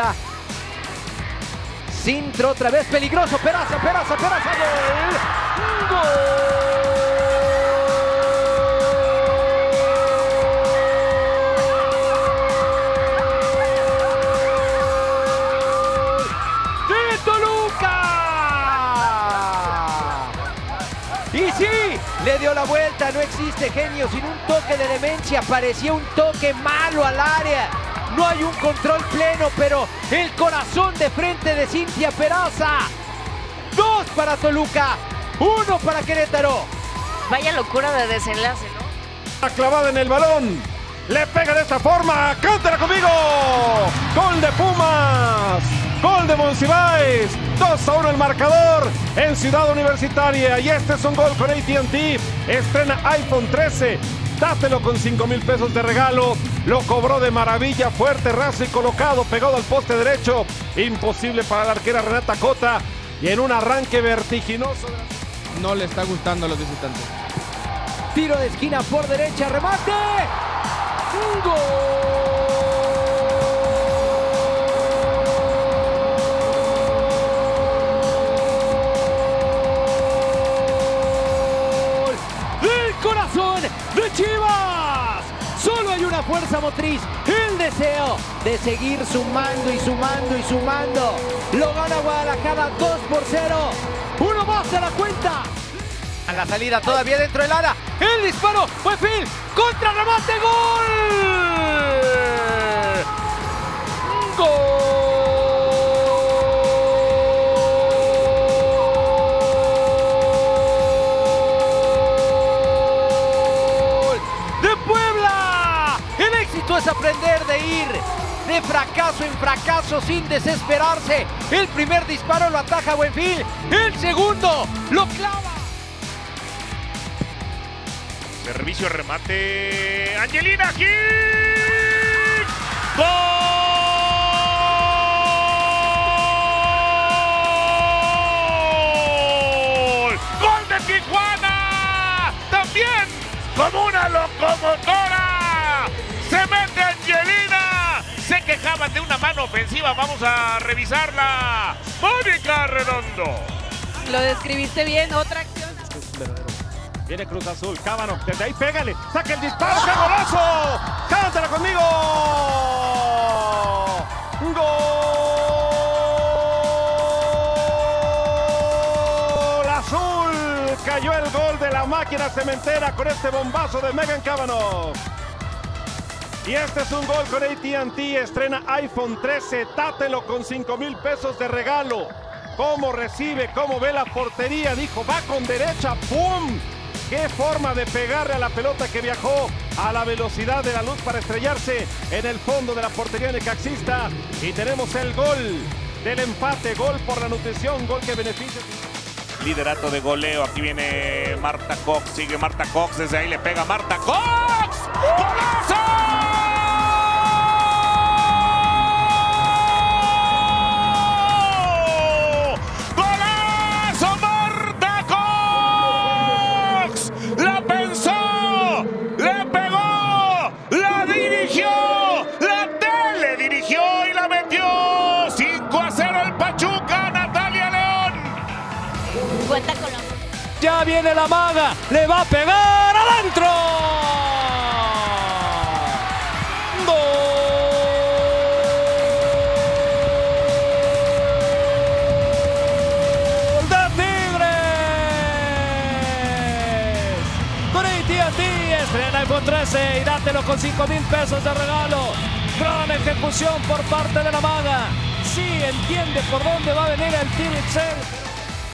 cuenta. Cintro otra vez peligroso. Peraza, Peraza, Peraza. Gol. Gol. ¡De Toluca! Y sí, le dio la vuelta, no existe genio sin un toque de demencia, parecía un toque malo al área. No hay un control pleno, pero el corazón de frente de Cintia Peraza. Dos para Toluca, uno para Querétaro. Vaya locura de desenlace, ¿no? La clavada en el balón. Le pega de esta forma. ¡Cántala conmigo! Gol de Pumas. Gol de Monsiváis. 2 a 1 el marcador en Ciudad Universitaria. Y este es un gol con ATT. Estrena iPhone 13. Dátelo con 5 mil pesos de regalo. Lo cobró de maravilla, fuerte, raso y colocado, pegado al poste derecho. Imposible para la arquera Renata Cota. Y en un arranque vertiginoso. no le está gustando a los visitantes. Tiro de esquina por derecha, remate. ¡Gol! ¡Del corazón de Chivas! Fuerza motriz, el deseo de seguir sumando y sumando y sumando. Lo gana Guadalajara 2 por 0. Uno más a la cuenta. A la salida todavía dentro del área. El disparo fue Phil. Contra remate. Gol. Ir de fracaso en fracaso sin desesperarse. El primer disparo lo ataja Buenfil. El segundo lo clava. Servicio remate. Angelina. ¡Gol! ¡Gol de Tijuana! También como una locomotora. Quejaban de una mano ofensiva. Vamos a revisarla. Mónica Redondo. Lo describiste bien, otra acción. Viene Cruz Azul, Cábano, desde ahí pégale, saca el disparo, ¡qué golazo! ¡Cántala conmigo! ¡Gol azul! Cayó el gol de la máquina cementera con este bombazo de Megan Cábano. Y este es un gol con ATT, estrena iPhone 13, tátelo con 5 mil pesos de regalo. ¿Cómo recibe? ¿Cómo ve la portería? Dijo, va con derecha, ¡pum! ¡Qué forma de pegarle a la pelota que viajó a la velocidad de la luz para estrellarse en el fondo de la portería necaxista! Y tenemos el gol del empate, gol por la nutrición, gol que beneficia. Liderato de goleo. Aquí viene Marta Cox. Sigue Marta Cox. Desde ahí le pega Marta Cox. ¡Golazo! 5 a 0 el Pachuca, Natalia León. Cuenta con la... Ya viene la maga. Le va a pegar adentro. ¡Gol de Tigres! Con AT&T estrena iPhone 13 y dátelo con 5 mil pesos de regalo. Gran ejecución por parte de la maga. Sí entiende por dónde va a venir el Tigre.